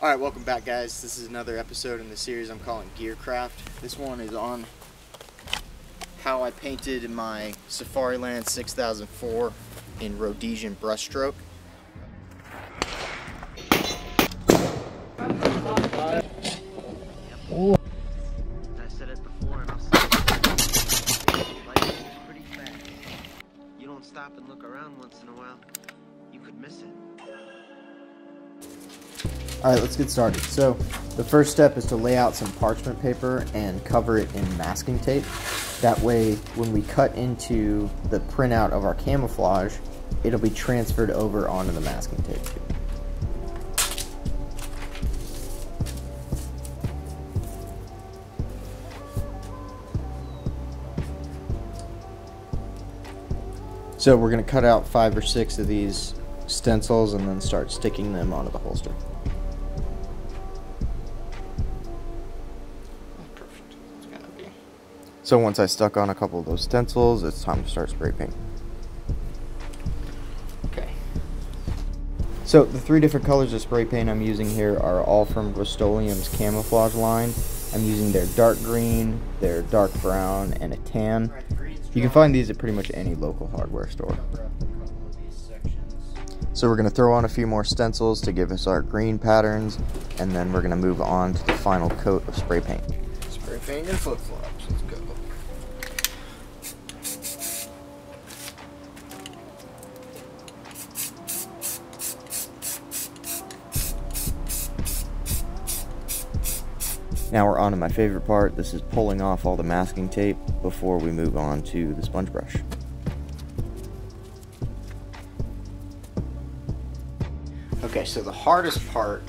Alright, welcome back guys. This is another episode in the series I'm calling Gearcraft. This one is on how I painted my Safariland 6004 in Rhodesian brushstroke. I said it before and I'll say it. Life is pretty fast. You don't stop and look around once in a while, you could miss it. Alright, let's get started. So, the first step is to lay out some parchment paper and cover it in masking tape. That way, when we cut into the printout of our camouflage, it'll be transferred over onto the masking tape. So we're going to cut out five or six of these stencils and then start sticking them onto the holster. Oh, perfect. It's gonna be. So once I stuck on a couple of those stencils, it's time to start spray painting. Okay. So the three different colors of spray paint I'm using here are all from Rust-Oleum's camouflage line. I'm using their dark green, their dark brown, and a tan. You can find these at pretty much any local hardware store. So we're going to throw on a few more stencils to give us our green patterns, and then we're going to move on to the final coat of spray paint. Spray paint and flip flops. Let's go. Now we're on to my favorite part. This is pulling off all the masking tape before we move on to the sponge brush. Okay, so the hardest part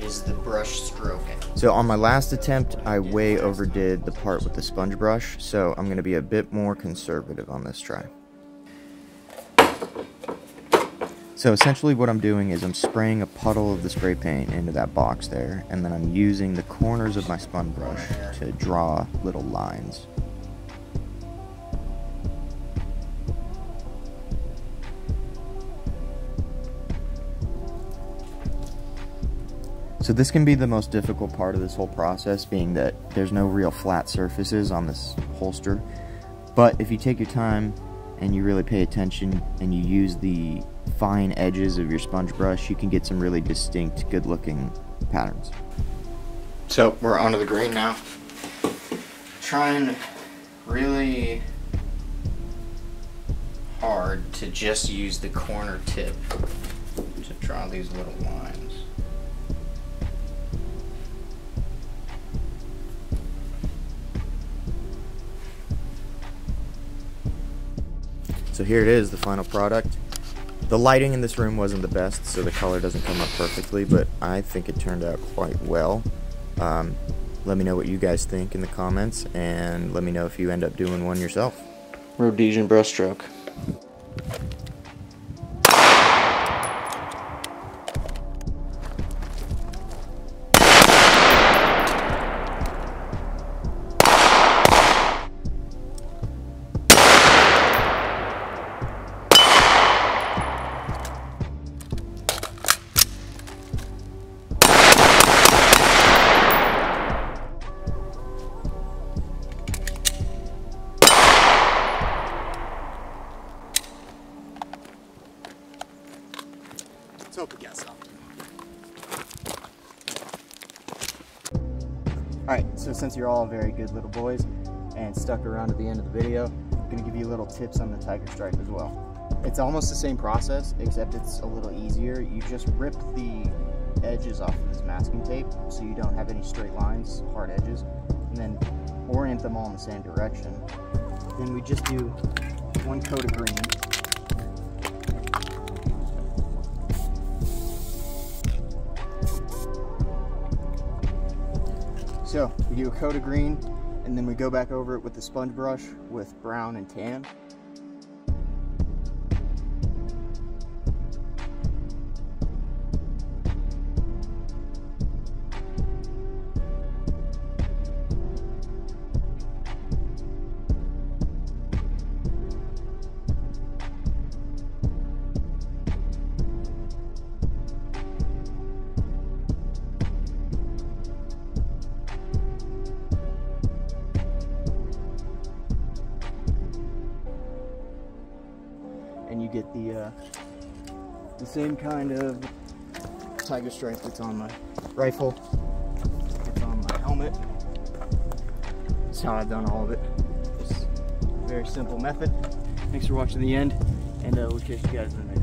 is the brush stroking. So on my last attempt, I way overdid the part with the sponge brush, so I'm to be a bit more conservative on this try. So essentially what I'm doing is I'm spraying a puddle of the spray paint into that box there, and then I'm using the corners of my sponge brush to draw little lines. So this can be the most difficult part of this whole process, being that there's no real flat surfaces on this holster. But if you take your time and you really pay attention and you use the fine edges of your sponge brush, you can get some really distinct, good looking patterns. So we're onto the green now. Trying really hard to just use the corner tip to draw these little lines. So here it is, the final product. The lighting in this room wasn't the best, so the color doesn't come up perfectly, but I think it turned out quite well. Um, let me know what you guys think in the comments, and let me know if you end up doing one yourself. Rhodesian brushstroke. Hope we. Alright, so since you're all very good little boys and stuck around to the end of the video, I'm going to give you little tips on the Tiger Stripe as well. It's almost the same process, except it's a little easier. You just rip the edges off of this masking tape so you don't have any straight lines, hard edges, and then orient them all in the same direction. Then we just do one coat of green So we do a coat of green and then we go back over it with the sponge brush with brown and tan. Get the uh, the same kind of tiger stripe that's on my rifle. It's on my helmet. That's how I've done all of it. Just very simple method. Thanks for watching the end, and uh, we'll catch you guys in the